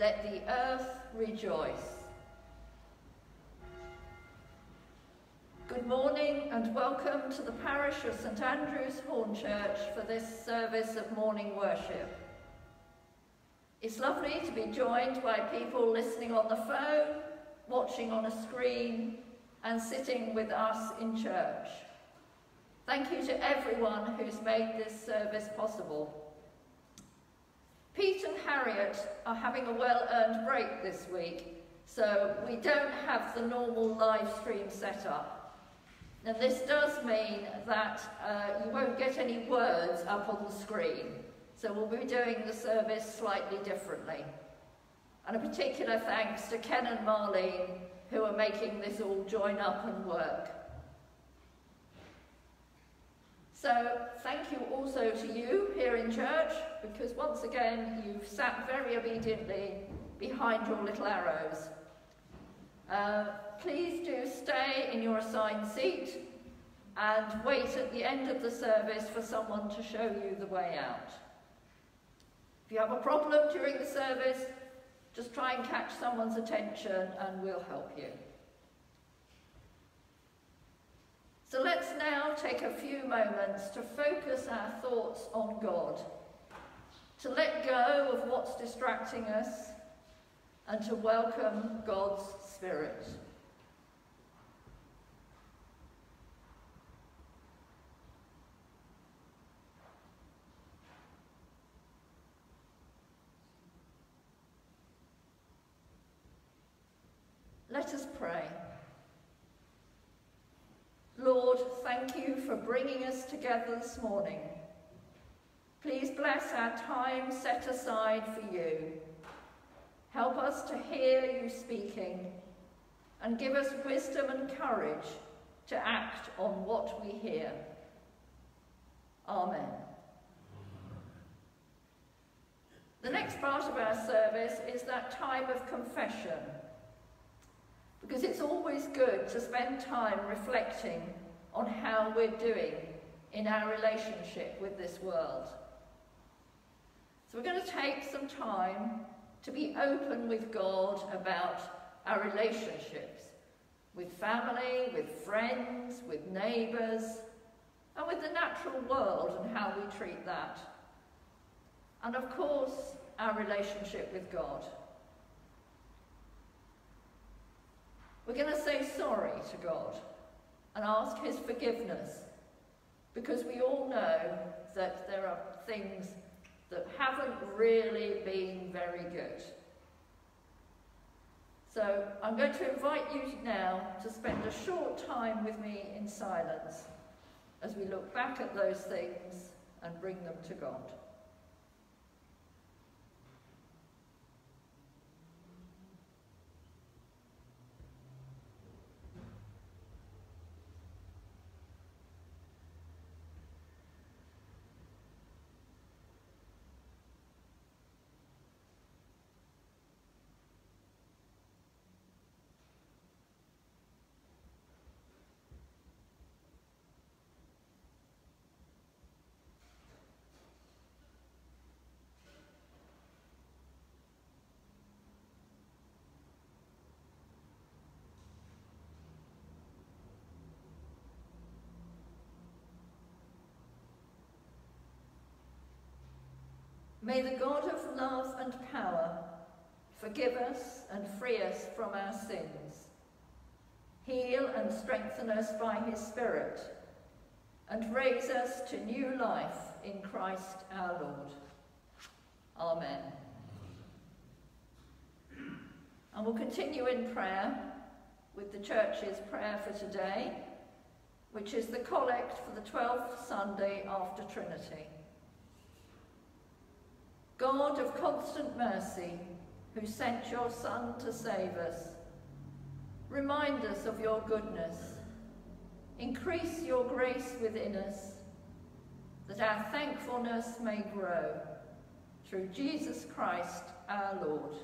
let the earth rejoice. Good morning and welcome to the parish of St Andrew's Hornchurch for this service of morning worship. It's lovely to be joined by people listening on the phone, watching on a screen and sitting with us in church. Thank you to everyone who's made this service possible. Pete and Harriet are having a well-earned break this week, so we don't have the normal live stream setup. Now this does mean that uh, you won't get any words up on the screen. So we'll be doing the service slightly differently. And a particular thanks to Ken and Marlene who are making this all join up and work. So thank you also to you here in church because once again you've sat very obediently behind your little arrows. Uh, please do stay in your assigned seat and wait at the end of the service for someone to show you the way out. If you have a problem during the service, just try and catch someone's attention and we'll help you. So let's now take a few moments to focus our thoughts on God, to let go of what's distracting us and to welcome God's Spirit. Let us pray. Lord, thank you for bringing us together this morning. Please bless our time set aside for you. Help us to hear you speaking and give us wisdom and courage to act on what we hear. Amen. The next part of our service is that time of confession because it's always good to spend time reflecting on how we're doing in our relationship with this world. So we're going to take some time to be open with God about our relationships with family, with friends, with neighbours, and with the natural world and how we treat that. And of course, our relationship with God. We're going to say sorry to God and ask his forgiveness because we all know that there are things that haven't really been very good. So I'm going to invite you now to spend a short time with me in silence as we look back at those things and bring them to God. May the God of love and power forgive us and free us from our sins, heal and strengthen us by his Spirit, and raise us to new life in Christ our Lord. Amen. And we'll continue in prayer with the church's prayer for today, which is the collect for the 12th Sunday after Trinity. God of constant mercy, who sent your Son to save us, remind us of your goodness. Increase your grace within us, that our thankfulness may grow, through Jesus Christ our Lord.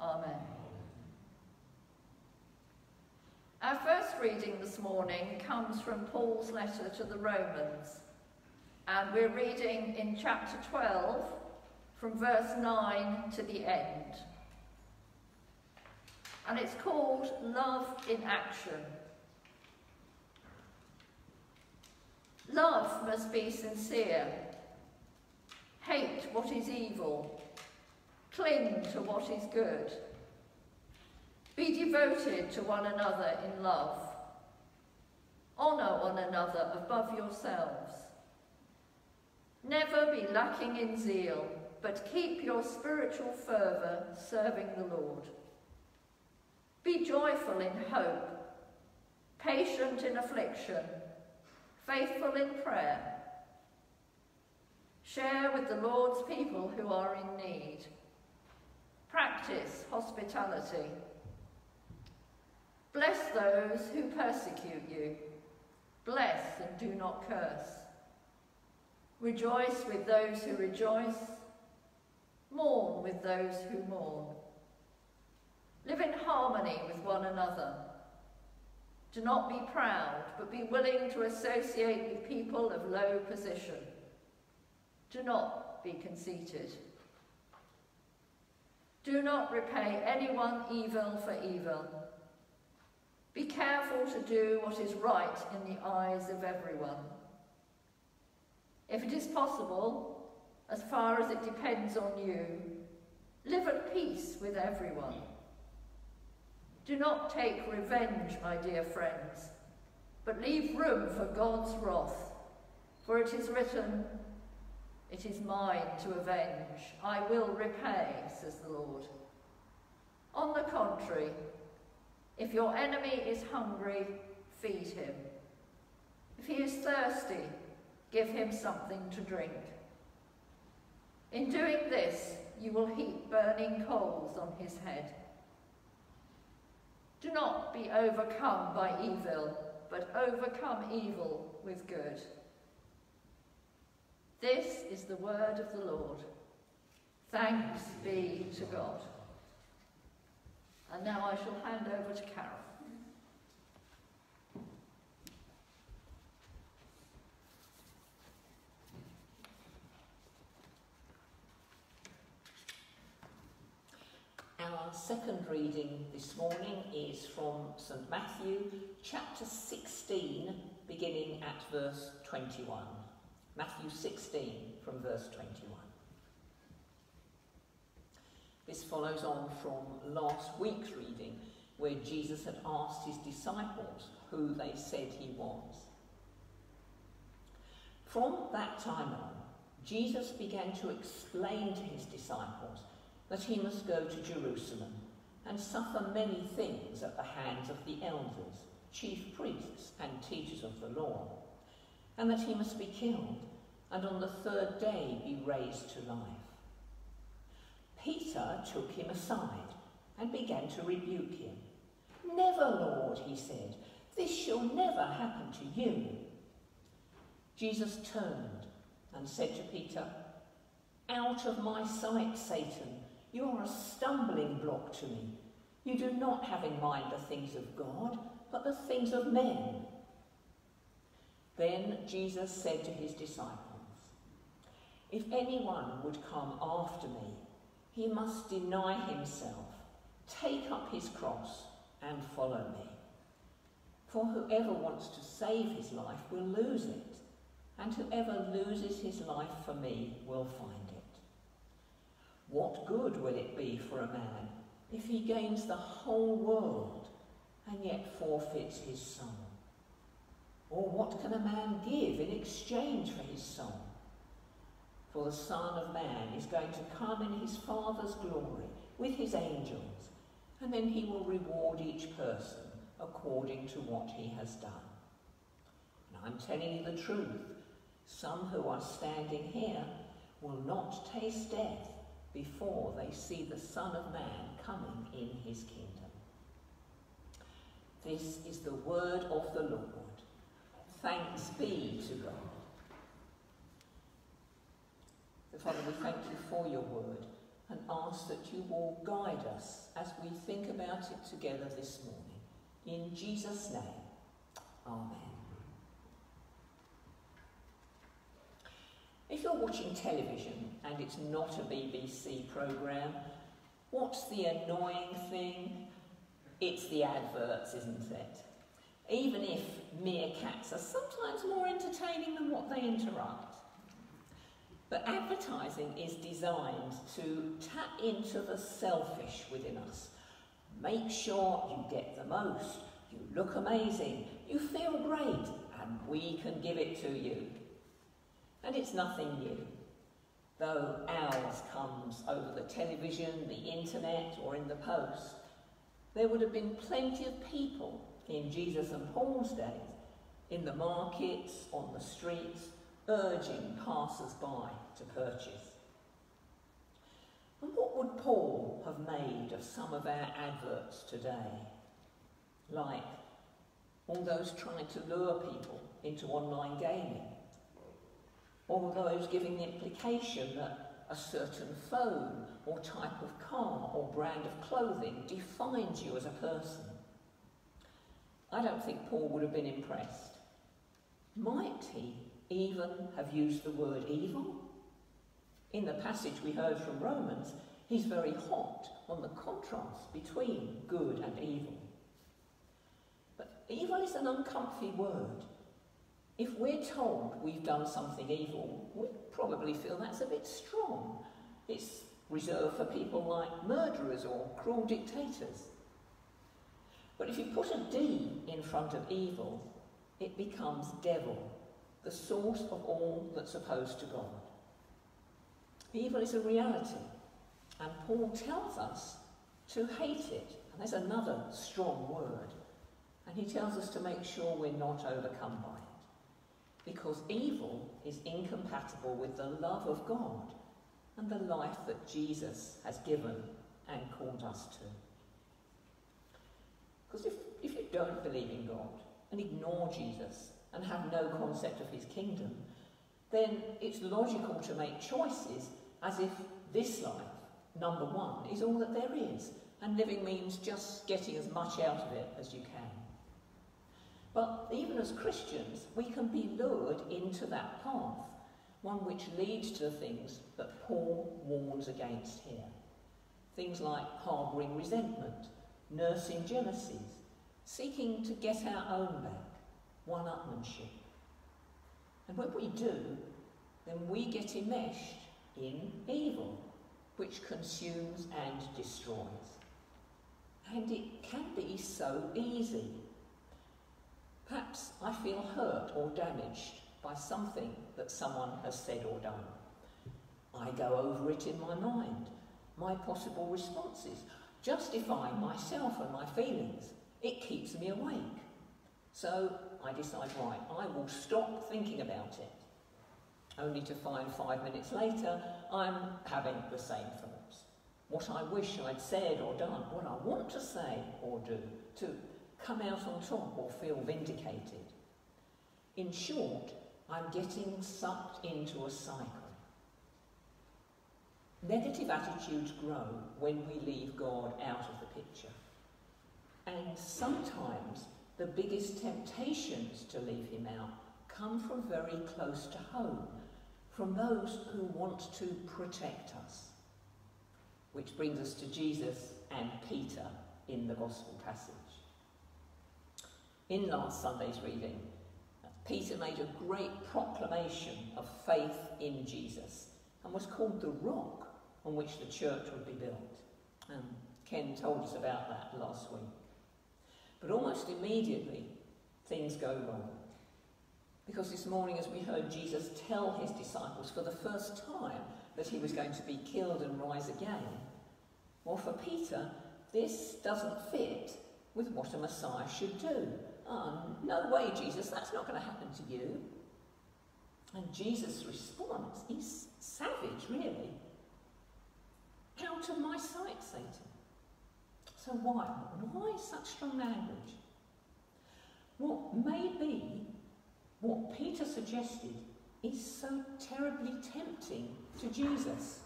Amen. Our first reading this morning comes from Paul's letter to the Romans, and we're reading in chapter 12, from verse 9 to the end. And it's called Love in Action. Love must be sincere. Hate what is evil. Cling to what is good. Be devoted to one another in love. Honour one another above yourselves. Never be lacking in zeal, but keep your spiritual fervour serving the Lord. Be joyful in hope, patient in affliction, faithful in prayer. Share with the Lord's people who are in need. Practice hospitality. Bless those who persecute you. Bless and do not curse. Rejoice with those who rejoice. Mourn with those who mourn. Live in harmony with one another. Do not be proud, but be willing to associate with people of low position. Do not be conceited. Do not repay anyone evil for evil. Be careful to do what is right in the eyes of everyone. If it is possible, as far as it depends on you, live at peace with everyone. Do not take revenge, my dear friends, but leave room for God's wrath. For it is written, It is mine to avenge, I will repay, says the Lord. On the contrary, if your enemy is hungry, feed him. If he is thirsty, give him something to drink. In doing this, you will heap burning coals on his head. Do not be overcome by evil, but overcome evil with good. This is the word of the Lord. Thanks be to God. And now I shall hand over to Carol. Our second reading this morning is from St Matthew, chapter 16, beginning at verse 21. Matthew 16, from verse 21. This follows on from last week's reading, where Jesus had asked his disciples who they said he was. From that time on, Jesus began to explain to his disciples that he must go to Jerusalem and suffer many things at the hands of the elders, chief priests, and teachers of the law, and that he must be killed and on the third day be raised to life. Peter took him aside and began to rebuke him. Never, Lord, he said, this shall never happen to you. Jesus turned and said to Peter, Out of my sight, Satan, you are a stumbling block to me. You do not have in mind the things of God, but the things of men. Then Jesus said to his disciples, If anyone would come after me, he must deny himself, take up his cross, and follow me. For whoever wants to save his life will lose it, and whoever loses his life for me will find it. What good will it be for a man if he gains the whole world and yet forfeits his soul? Or what can a man give in exchange for his soul? For the Son of Man is going to come in his Father's glory with his angels, and then he will reward each person according to what he has done. And I'm telling you the truth, some who are standing here will not taste death before they see the Son of Man coming in his kingdom. This is the word of the Lord. Thanks be to God. Father, we thank you for your word and ask that you will guide us as we think about it together this morning. In Jesus' name, Amen. If you're watching television and it's not a BBC programme, what's the annoying thing? It's the adverts, isn't it? Even if meerkats are sometimes more entertaining than what they interrupt. But advertising is designed to tap into the selfish within us. Make sure you get the most, you look amazing, you feel great, and we can give it to you. And it's nothing new. Though ours comes over the television, the internet, or in the post, there would have been plenty of people in Jesus and Paul's days, in the markets, on the streets, urging passers-by to purchase. And what would Paul have made of some of our adverts today? Like all those trying to lure people into online gaming, or those giving the implication that a certain phone or type of car or brand of clothing defines you as a person. I don't think Paul would have been impressed. Might he even have used the word evil? In the passage we heard from Romans, he's very hot on the contrast between good and evil. But evil is an uncomfy word. If we're told we've done something evil, we probably feel that's a bit strong. It's reserved for people like murderers or cruel dictators. But if you put a D in front of evil, it becomes devil the source of all that's opposed to God. Evil is a reality, and Paul tells us to hate it. And there's another strong word. And he tells us to make sure we're not overcome by it. Because evil is incompatible with the love of God and the life that Jesus has given and called us to. Because if, if you don't believe in God and ignore Jesus and have no concept of his kingdom, then it's logical to make choices as if this life, number one, is all that there is, and living means just getting as much out of it as you can. But even as Christians, we can be lured into that path, one which leads to the things that Paul warns against here. Things like harbouring resentment, nursing jealousies, seeking to get our own back, one-upmanship. And when we do, then we get enmeshed in evil, which consumes and destroys. And it can be so easy. Perhaps I feel hurt or damaged by something that someone has said or done. I go over it in my mind, my possible responses, justifying myself and my feelings. It keeps me awake. So I decide, right, I will stop thinking about it. Only to find five minutes later, I'm having the same thoughts. What I wish I'd said or done, what I want to say or do, to come out on top or feel vindicated. In short, I'm getting sucked into a cycle. Negative attitudes grow when we leave God out of the picture. And sometimes the biggest temptations to leave him out come from very close to home, from those who want to protect us. Which brings us to Jesus and Peter in the Gospel passage. In last Sunday's reading, Peter made a great proclamation of faith in Jesus and was called the rock on which the church would be built. And Ken told us about that last week. But almost immediately, things go wrong. Because this morning, as we heard Jesus tell his disciples for the first time that he was going to be killed and rise again, well, for Peter, this doesn't fit with what a Messiah should do. Oh, no way, Jesus, that's not going to happen to you. And Jesus' response is savage, really. Out of my sight, Satan. So why? Why such strong language? What may be what Peter suggested is so terribly tempting to Jesus.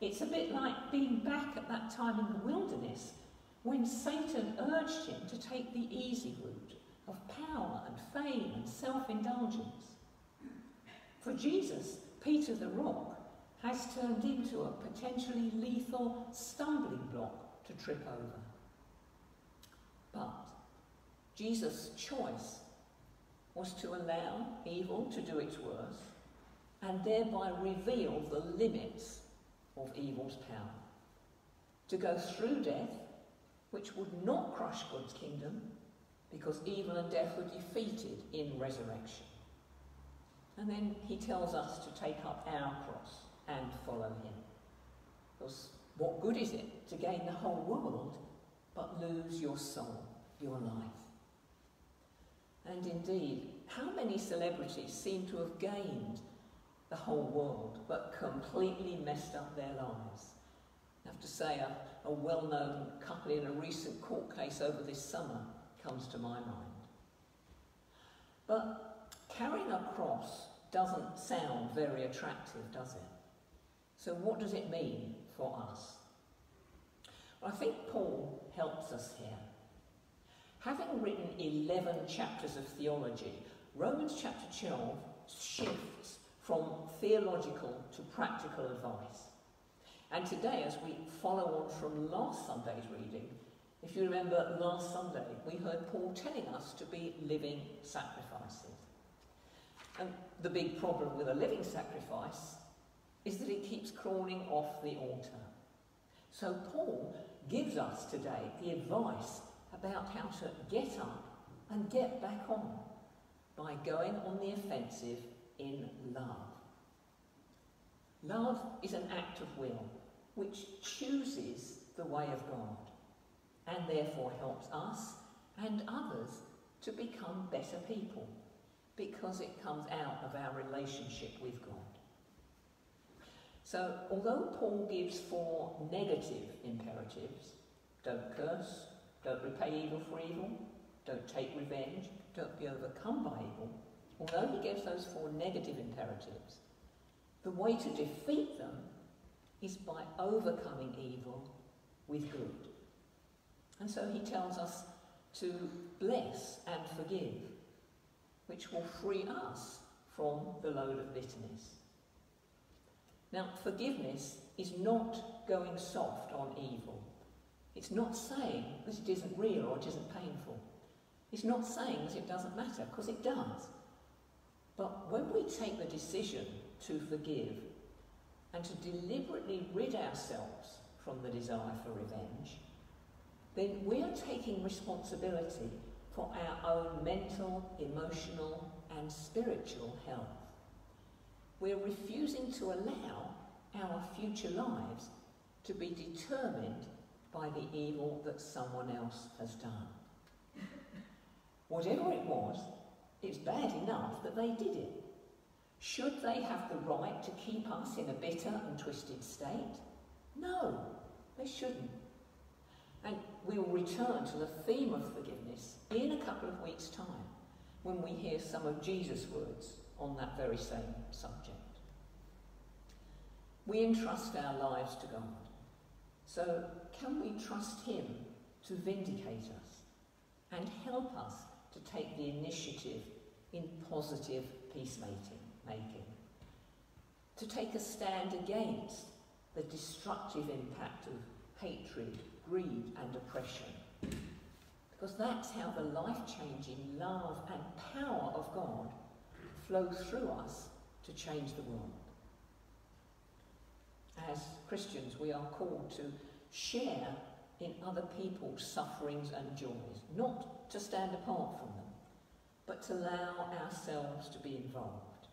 It's a bit like being back at that time in the wilderness when Satan urged him to take the easy route of power and fame and self-indulgence. For Jesus, Peter the Rock has turned into a potentially lethal stumbling block to trip over. But Jesus' choice was to allow evil to do its worst and thereby reveal the limits of evil's power. To go through death, which would not crush God's kingdom, because evil and death were defeated in resurrection. And then he tells us to take up our cross and follow him. Because what good is it to gain the whole world but lose your soul, your life? And indeed, how many celebrities seem to have gained the whole world but completely messed up their lives? I have to say, a, a well known couple in a recent court case over this summer comes to my mind. But carrying a cross doesn't sound very attractive, does it? So, what does it mean for us? Well, I think Paul helps us here. Having written 11 chapters of theology, Romans chapter 12 shifts from theological to practical advice. And today, as we follow on from last Sunday's reading, if you remember last Sunday, we heard Paul telling us to be living sacrifices. And the big problem with a living sacrifice is that it keeps crawling off the altar. So Paul gives us today the advice about how to get up and get back on by going on the offensive in love. Love is an act of will which chooses the way of God and therefore helps us and others to become better people because it comes out of our relationship with God. So, although Paul gives four negative imperatives don't curse, don't repay evil for evil, don't take revenge, don't be overcome by evil although he gives those four negative imperatives, the way to defeat them is by overcoming evil with good. And so he tells us to bless and forgive, which will free us from the load of bitterness. Now, forgiveness is not going soft on evil. It's not saying that it isn't real or it isn't painful. It's not saying that it doesn't matter, because it does. But when we take the decision to forgive and to deliberately rid ourselves from the desire for revenge, then we are taking responsibility for our own mental, emotional, and spiritual health. We're refusing to allow our future lives to be determined by the evil that someone else has done. Whatever it was, it's bad enough that they did it. Should they have the right to keep us in a bitter and twisted state? No, they shouldn't. And we will return to the theme of forgiveness in a couple of weeks' time when we hear some of Jesus' words on that very same subject. We entrust our lives to God. So, can we trust Him to vindicate us and help us to take the initiative in positive peacemaking, making, to take a stand against the destructive impact of hatred, greed, and oppression. Because that's how the life changing love and power of God flow through us to change the world. As Christians, we are called to share in other people's sufferings and joys, not to stand apart from them but to allow ourselves to be involved.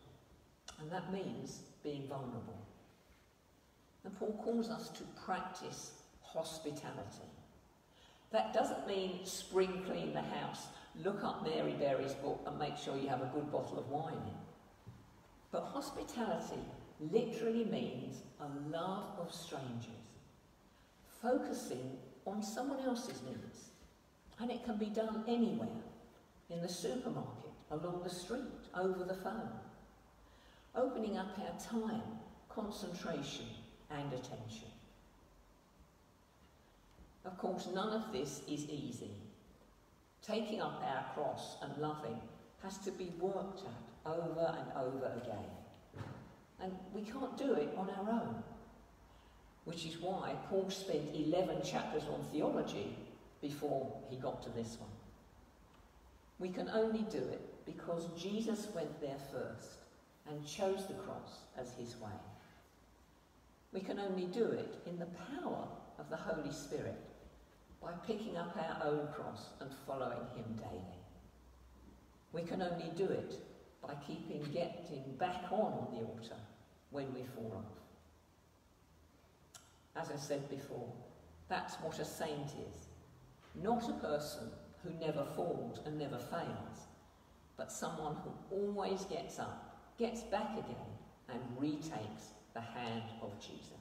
And that means being vulnerable. And Paul calls us to practice hospitality. That doesn't mean spring clean the house, look up Mary Berry's book and make sure you have a good bottle of wine in. But hospitality literally means a love of strangers, focusing on someone else's needs. And it can be done anywhere in the supermarket, along the street, over the phone. Opening up our time, concentration and attention. Of course, none of this is easy. Taking up our cross and loving has to be worked at over and over again. And we can't do it on our own. Which is why Paul spent 11 chapters on theology before he got to this one. We can only do it because Jesus went there first and chose the cross as his way. We can only do it in the power of the Holy Spirit by picking up our own cross and following him daily. We can only do it by keeping getting back on the altar when we fall off. As I said before, that's what a saint is. Not a person who never falls and never fails, but someone who always gets up, gets back again, and retakes the hand of Jesus.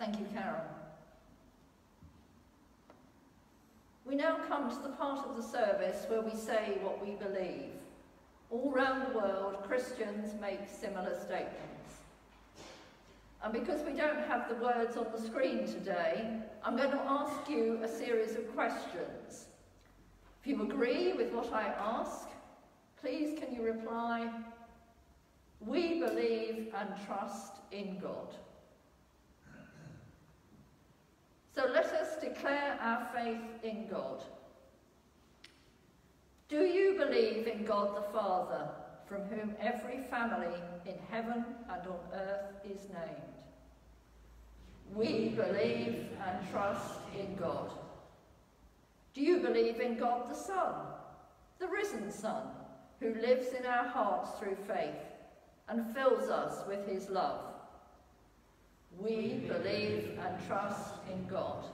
Thank you, Carol. We now come to the part of the service where we say what we believe. All round the world, Christians make similar statements. And because we don't have the words on the screen today, I'm going to ask you a series of questions. If you agree with what I ask, please can you reply, We believe and trust in God. So let us declare our faith in God. Do you believe in God the Father, from whom every family in heaven and on earth is named? We believe and trust in God. Do you believe in God the Son, the risen Son, who lives in our hearts through faith and fills us with his love? We believe and trust in God.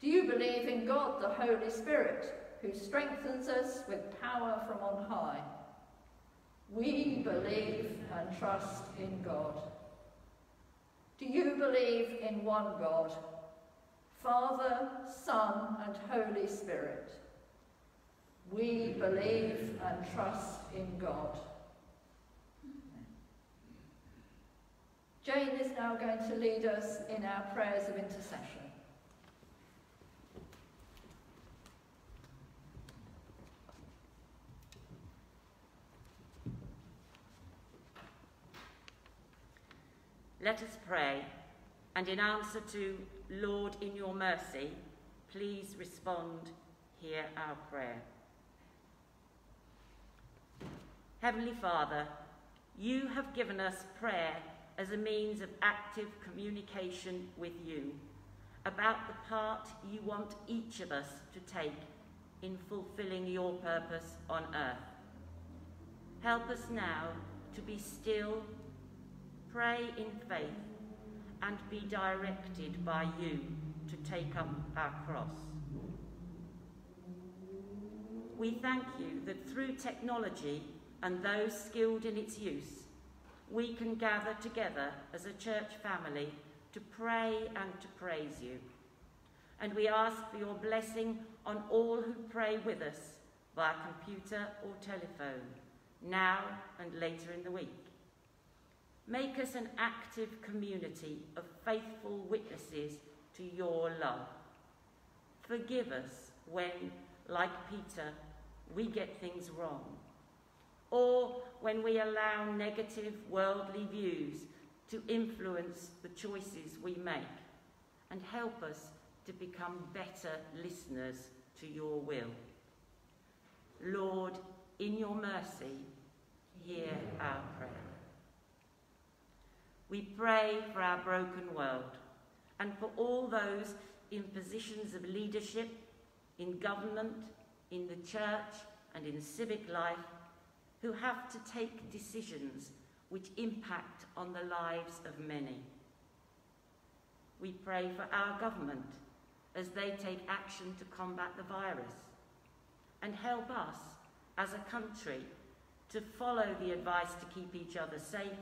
Do you believe in God, the Holy Spirit, who strengthens us with power from on high? We believe and trust in God. Do you believe in one God, Father, Son, and Holy Spirit? We believe and trust in God. Jane is now going to lead us in our prayers of intercession. Let us pray, and in answer to Lord, in your mercy, please respond, hear our prayer. Heavenly Father, you have given us prayer as a means of active communication with you about the part you want each of us to take in fulfilling your purpose on earth. Help us now to be still, pray in faith, and be directed by you to take up our cross. We thank you that through technology and those skilled in its use, we can gather together as a church family to pray and to praise you. And we ask for your blessing on all who pray with us via computer or telephone, now and later in the week. Make us an active community of faithful witnesses to your love. Forgive us when, like Peter, we get things wrong or when we allow negative worldly views to influence the choices we make and help us to become better listeners to your will. Lord, in your mercy, hear our prayer. We pray for our broken world and for all those in positions of leadership, in government, in the church, and in civic life who have to take decisions which impact on the lives of many. We pray for our government as they take action to combat the virus and help us as a country to follow the advice to keep each other safe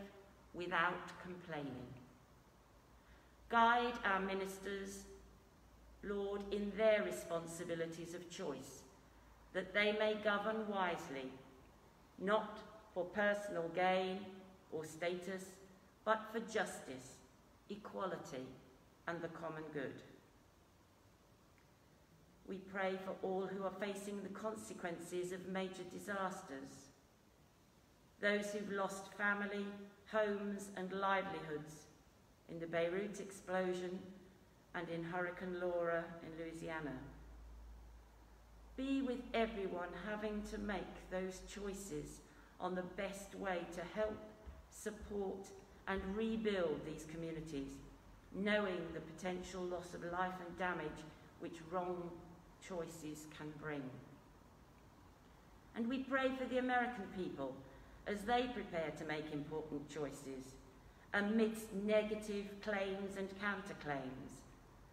without complaining. Guide our ministers, Lord, in their responsibilities of choice that they may govern wisely, not for personal gain or status, but for justice, equality, and the common good. We pray for all who are facing the consequences of major disasters, those who've lost family, homes, and livelihoods in the Beirut explosion and in Hurricane Laura in Louisiana. Be with everyone having to make those choices on the best way to help, support, and rebuild these communities, knowing the potential loss of life and damage which wrong choices can bring. And we pray for the American people as they prepare to make important choices amidst negative claims and counterclaims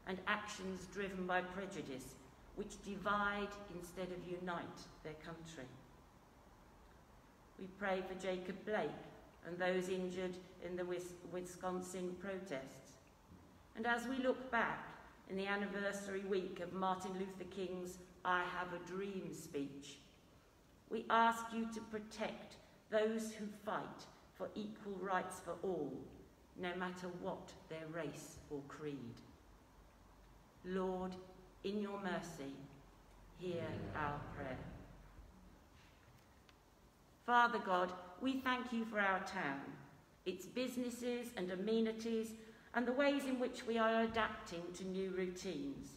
and actions driven by prejudice which divide instead of unite their country. We pray for Jacob Blake and those injured in the Wisconsin protests. And as we look back in the anniversary week of Martin Luther King's I Have a Dream speech, we ask you to protect those who fight for equal rights for all, no matter what their race or creed. Lord, in your mercy, hear our prayer. Father God, we thank you for our town, its businesses and amenities, and the ways in which we are adapting to new routines.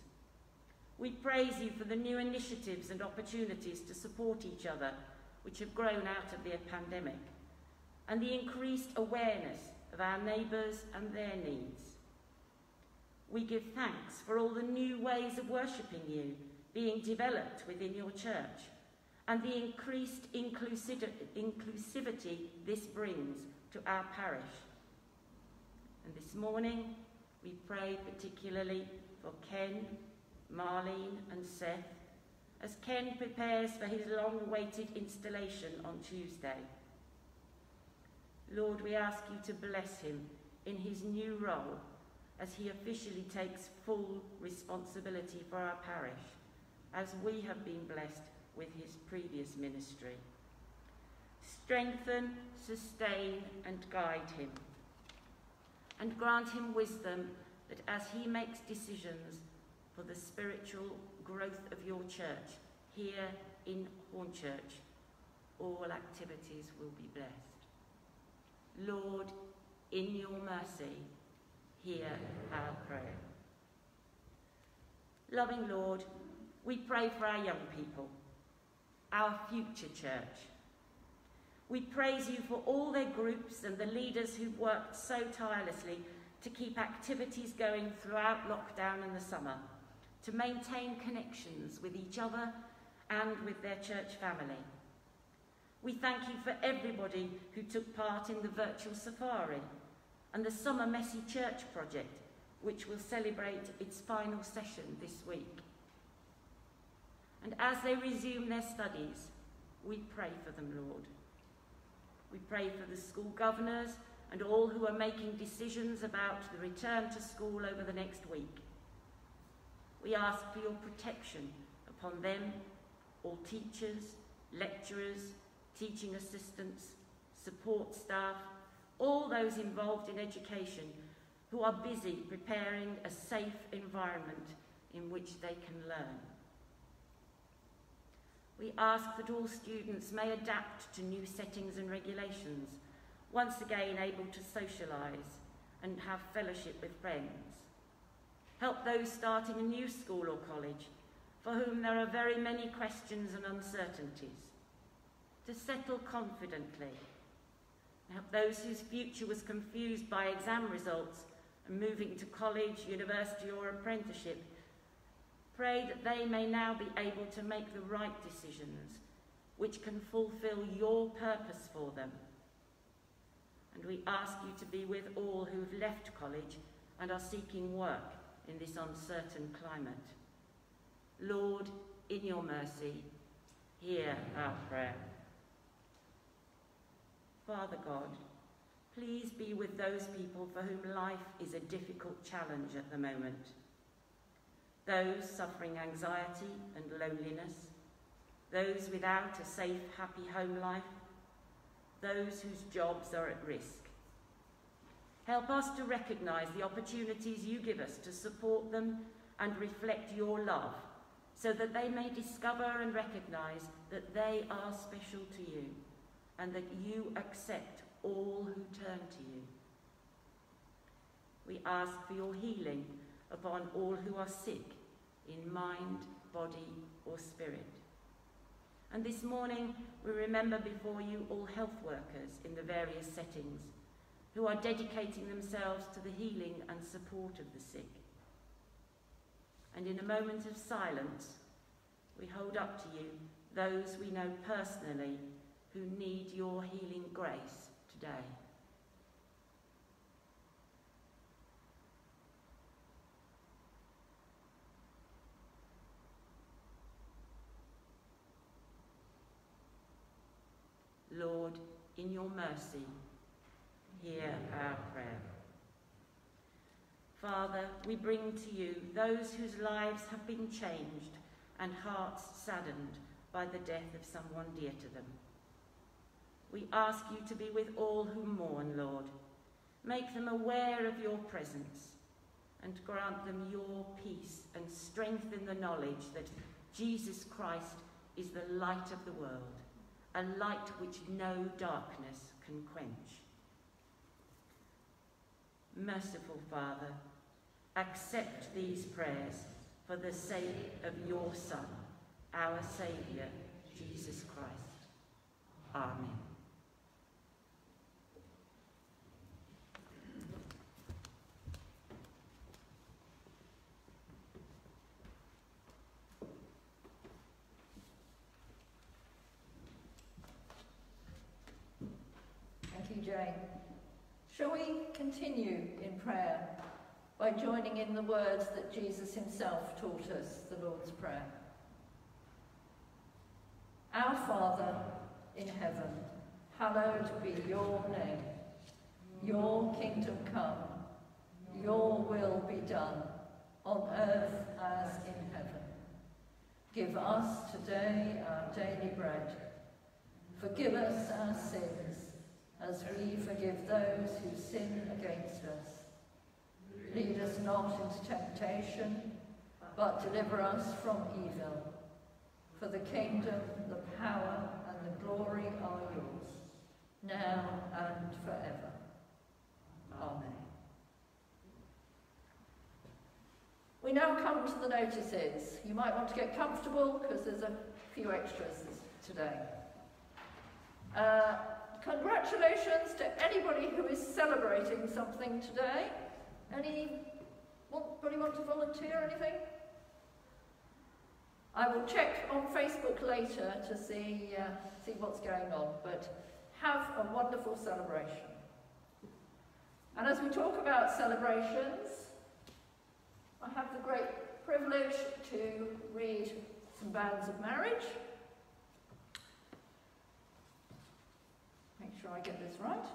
We praise you for the new initiatives and opportunities to support each other, which have grown out of the pandemic, and the increased awareness of our neighbours and their needs. We give thanks for all the new ways of worshipping you being developed within your church and the increased inclusivity this brings to our parish. And this morning, we pray particularly for Ken, Marlene, and Seth as Ken prepares for his long awaited installation on Tuesday. Lord, we ask you to bless him in his new role as he officially takes full responsibility for our parish, as we have been blessed with his previous ministry. Strengthen, sustain, and guide him. And grant him wisdom that as he makes decisions for the spiritual growth of your church here in Hornchurch, all activities will be blessed. Lord, in your mercy, hear our prayer. Loving Lord, we pray for our young people, our future church. We praise you for all their groups and the leaders who've worked so tirelessly to keep activities going throughout lockdown and the summer, to maintain connections with each other and with their church family. We thank you for everybody who took part in the virtual safari and the Summer Messy Church project, which will celebrate its final session this week. And as they resume their studies, we pray for them, Lord. We pray for the school governors and all who are making decisions about the return to school over the next week. We ask for your protection upon them, all teachers, lecturers, teaching assistants, support staff, all those involved in education who are busy preparing a safe environment in which they can learn. We ask that all students may adapt to new settings and regulations, once again able to socialise and have fellowship with friends. Help those starting a new school or college for whom there are very many questions and uncertainties to settle confidently those whose future was confused by exam results and moving to college, university, or apprenticeship. Pray that they may now be able to make the right decisions which can fulfill your purpose for them. And we ask you to be with all who have left college and are seeking work in this uncertain climate. Lord, in your mercy, hear our prayer. Father God, please be with those people for whom life is a difficult challenge at the moment. Those suffering anxiety and loneliness, those without a safe, happy home life, those whose jobs are at risk. Help us to recognise the opportunities you give us to support them and reflect your love so that they may discover and recognise that they are special to you and that you accept all who turn to you. We ask for your healing upon all who are sick in mind, body, or spirit. And this morning, we remember before you all health workers in the various settings who are dedicating themselves to the healing and support of the sick. And in a moment of silence, we hold up to you those we know personally who need your healing grace today. Lord, in your mercy, hear our prayer. Father, we bring to you those whose lives have been changed and hearts saddened by the death of someone dear to them. We ask you to be with all who mourn, Lord. Make them aware of your presence and grant them your peace and strengthen the knowledge that Jesus Christ is the light of the world, a light which no darkness can quench. Merciful Father, accept these prayers for the sake of your Son, our Saviour, Jesus Christ. Amen. Thank you, Jane. Shall we continue in prayer by joining in the words that Jesus himself taught us, the Lord's Prayer? Our Father in heaven, hallowed be your name. Your kingdom come, your will be done, on earth as in heaven. Give us today our daily bread. Forgive us our sins as we forgive those who sin against us. Lead us not into temptation, but deliver us from evil. For the kingdom, the power, and the glory are yours, now and forever. Amen. We now come to the notices. You might want to get comfortable because there's a few extras today. Uh, Congratulations to anybody who is celebrating something today. Anybody want to volunteer anything? I will check on Facebook later to see, uh, see what's going on, but have a wonderful celebration. And as we talk about celebrations, I have the great privilege to read some banns of marriage. Sure I get this right.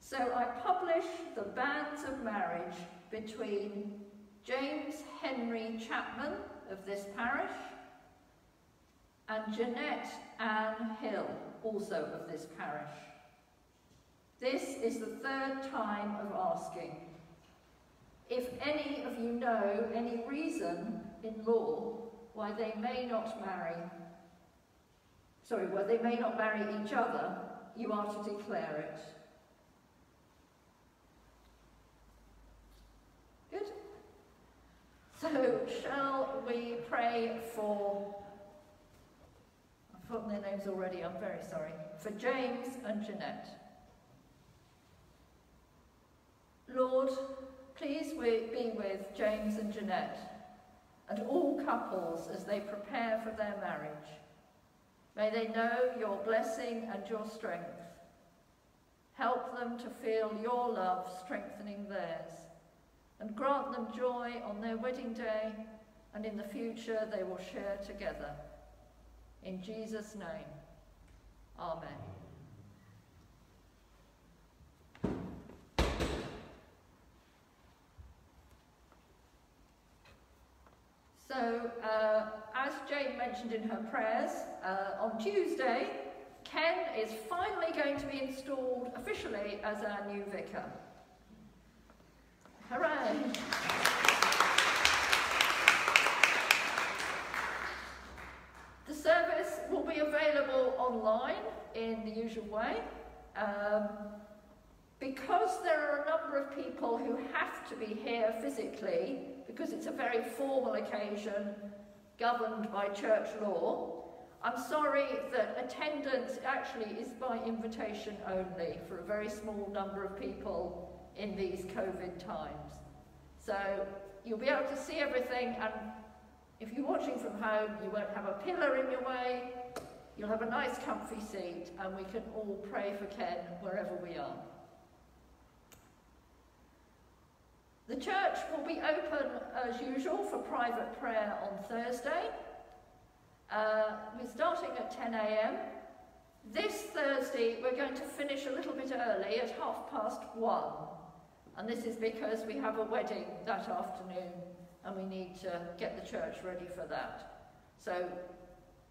So I publish the banns of marriage between James Henry Chapman of this parish and Jeanette Ann Hill, also of this parish. This is the third time of asking. If any of you know any reason in law why they may not marry sorry, well, they may not marry each other, you are to declare it. Good? So, shall we pray for, I've forgotten their names already, I'm very sorry, for James and Jeanette. Lord, please be with James and Jeanette and all couples as they prepare for their marriage. May they know your blessing and your strength. Help them to feel your love strengthening theirs, and grant them joy on their wedding day and in the future they will share together. In Jesus' name, Amen. So uh, as Jane mentioned in her prayers, uh, on Tuesday, Ken is finally going to be installed officially as our new vicar. Hooray! The service will be available online in the usual way. Um, because there are a number of people who have to be here physically, because it's a very formal occasion governed by church law, I'm sorry that attendance actually is by invitation only for a very small number of people in these COVID times. So you'll be able to see everything and if you're watching from home, you won't have a pillar in your way, you'll have a nice comfy seat and we can all pray for Ken wherever we are. The church will be open as usual for private prayer on Thursday. Uh, we're starting at 10 a.m. This Thursday we're going to finish a little bit early at half past one. And this is because we have a wedding that afternoon and we need to get the church ready for that. So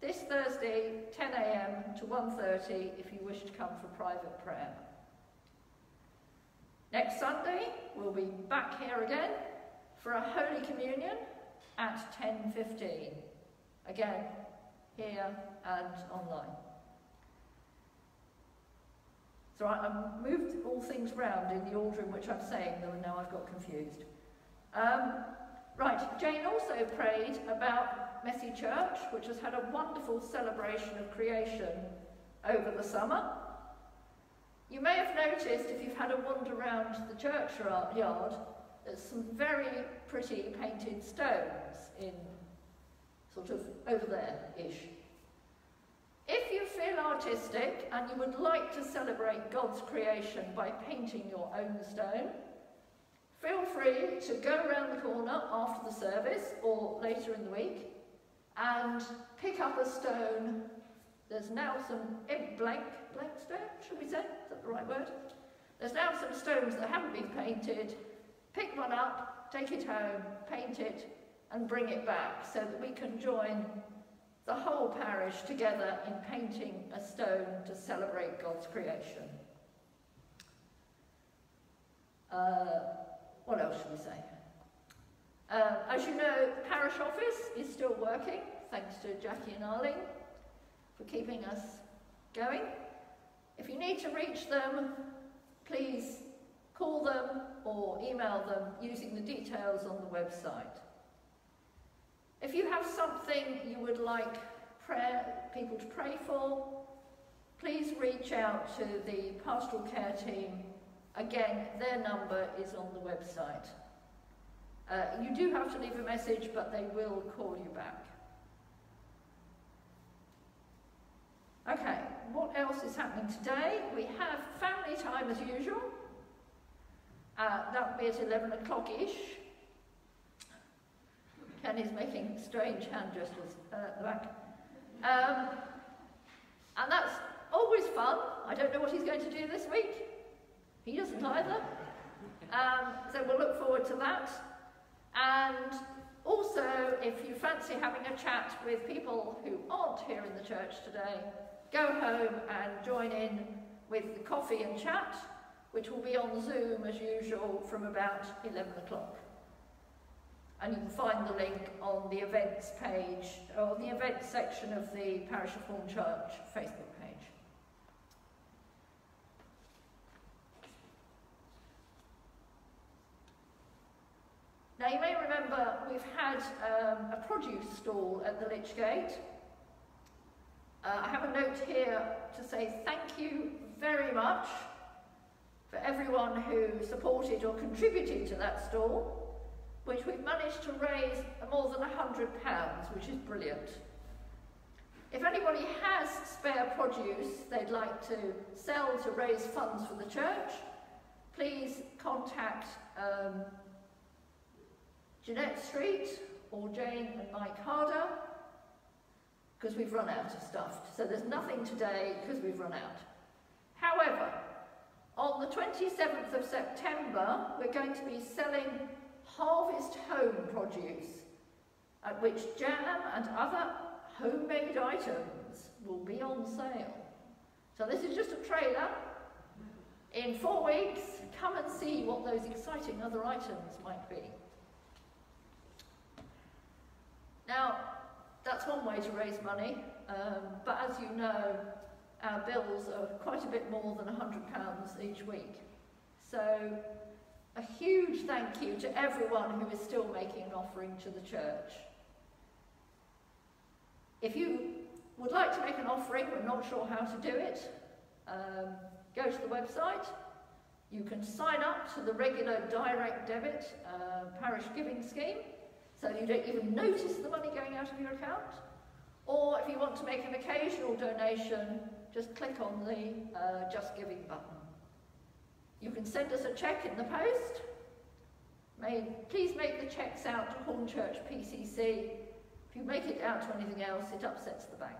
this Thursday, 10 a.m. to 1.30 if you wish to come for private prayer. Next Sunday, we'll be back here again for a Holy Communion at 10.15. Again, here and online. So I, have moved all things round in the order in which I'm saying them, now I've got confused. Um, right, Jane also prayed about Messy Church, which has had a wonderful celebration of creation over the summer. You may have noticed, if you've had a wander around the churchyard, there's some very pretty painted stones in sort of over there-ish. If you feel artistic and you would like to celebrate God's creation by painting your own stone, feel free to go around the corner after the service or later in the week and pick up a stone. There's now some blank, blank stone, should we say? Is that the right word? There's now some stones that haven't been painted. Pick one up, take it home, paint it, and bring it back so that we can join the whole parish together in painting a stone to celebrate God's creation. Uh, what else should we say? Uh, as you know, parish office is still working, thanks to Jackie and Arlene for keeping us going. If you need to reach them, please call them or email them using the details on the website. If you have something you would like prayer, people to pray for, please reach out to the pastoral care team. Again, their number is on the website. Uh, you do have to leave a message, but they will call you back. Okay, what else is happening today? We have family time as usual. Uh, that will be at 11 o'clock-ish. Kenny's making strange hand gestures uh, at the back. Um, and that's always fun. I don't know what he's going to do this week. He doesn't either. Um, so we'll look forward to that. And also, if you fancy having a chat with people who aren't here in the church today, go home and join in with the coffee and chat, which will be on Zoom as usual from about 11 o'clock and you can find the link on the events page, or the events section of the Parish of Hornchurch Facebook page. Now you may remember we've had um, a produce stall at the Lich Gate. Uh, I have a note here to say thank you very much for everyone who supported or contributed to that stall which we've managed to raise more than £100, which is brilliant. If anybody has spare produce they'd like to sell to raise funds for the church, please contact um, Jeanette Street or Jane and Mike Harder because we've run out of stuff. So there's nothing today because we've run out. However, on the 27th of September, we're going to be selling Harvest Home produce. at which jam and other homemade items will be on sale. So this is just a trailer. In four weeks, come and see what those exciting other items might be. Now, that's one way to raise money, um, but as you know, our bills are quite a bit more than £100 each week. So a huge thank you to everyone who is still making an offering to the church. If you would like to make an offering but not sure how to do it, um, go to the website. You can sign up to the regular direct debit uh, parish giving scheme so you don't even notice the money going out of your account. Or if you want to make an occasional donation, just click on the uh, Just Giving button. You can send us a cheque in the post. May, please make the cheques out to Hornchurch PCC. If you make it out to anything else, it upsets the bank.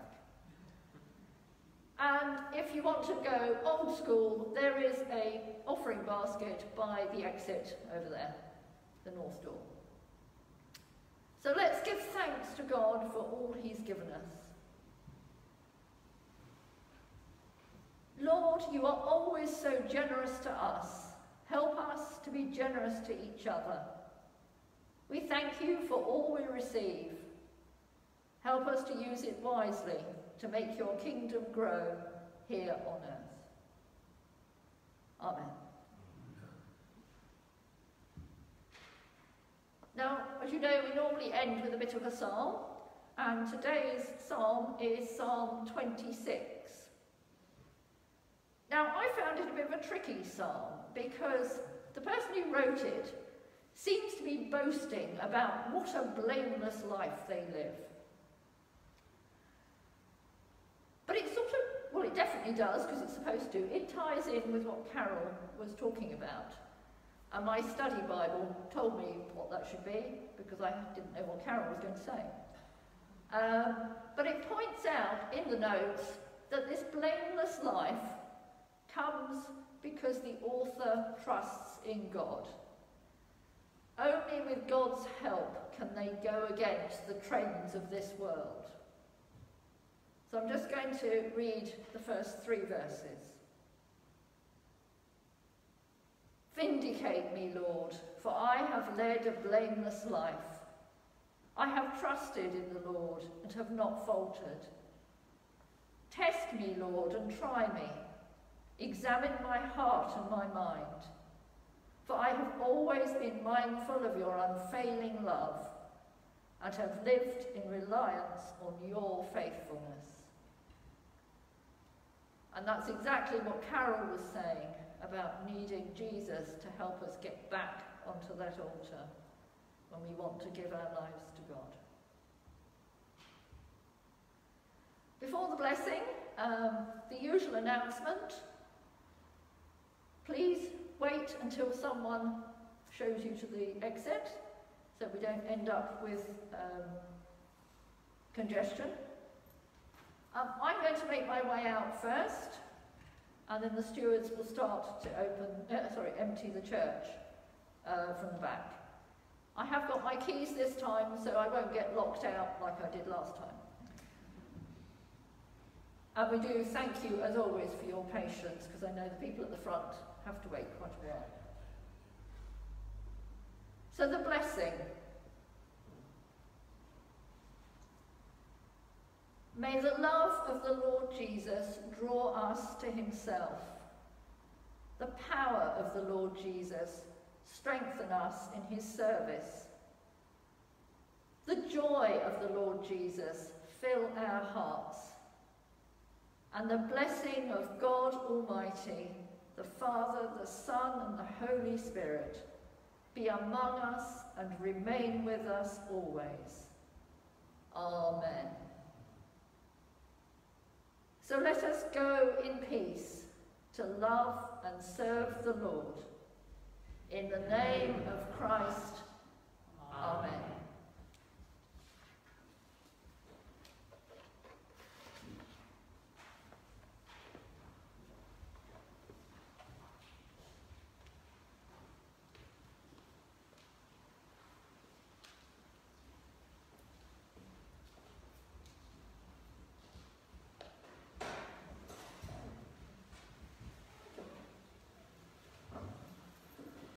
And if you want to go old school, there is a offering basket by the exit over there, the north door. So let's give thanks to God for all he's given us. Lord, you are always so generous to us. Help us to be generous to each other. We thank you for all we receive. Help us to use it wisely to make your kingdom grow here on earth. Amen. Now, as you know, we normally end with a bit of a psalm, and today's psalm is Psalm 26. Now, I found it a bit of a tricky psalm because the person who wrote it seems to be boasting about what a blameless life they live. But it sort of, well, it definitely does because it's supposed to. It ties in with what Carol was talking about. And my study Bible told me what that should be because I didn't know what Carol was going to say. Um, but it points out in the notes that this blameless life comes because the author trusts in God. Only with God's help can they go against the trends of this world. So I'm just going to read the first three verses. Vindicate me, Lord, for I have led a blameless life. I have trusted in the Lord and have not faltered. Test me, Lord, and try me. Examine my heart and my mind. For I have always been mindful of your unfailing love and have lived in reliance on your faithfulness. And that's exactly what Carol was saying about needing Jesus to help us get back onto that altar when we want to give our lives to God. Before the blessing, um, the usual announcement. Please wait until someone shows you to the exit so we don't end up with um, congestion. Um, I'm going to make my way out first and then the stewards will start to open, uh, sorry, empty the church uh, from the back. I have got my keys this time, so I won't get locked out like I did last time. And we do thank you, as always, for your patience, because I know the people at the front have to wait quite a while. So the blessing. May the love of the Lord Jesus draw us to himself. The power of the Lord Jesus strengthen us in his service. The joy of the Lord Jesus fill our hearts. And the blessing of God Almighty, the Father, the Son, and the Holy Spirit be among us and remain with us always. Amen. So let us go in peace to love and serve the Lord. In the name of Christ, Amen.